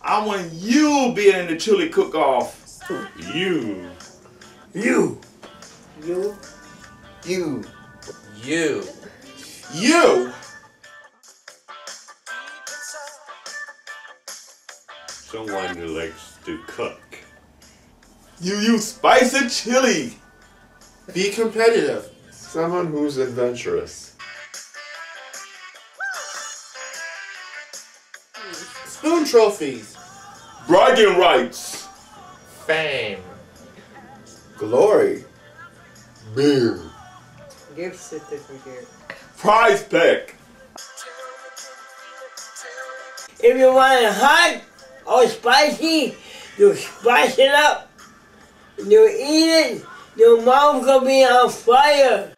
I want you being in the chili cook off. You. You. You. You. You. You. Someone who likes to cook. You use spicy chili. Be competitive. Someone who's adventurous. Spoon trophies. Bragging rights. Fame. Glory. Beer. Gift certificate. Prize pack. If you want it hot or spicy, you spice it up. You eat it, your mouth gonna be on fire.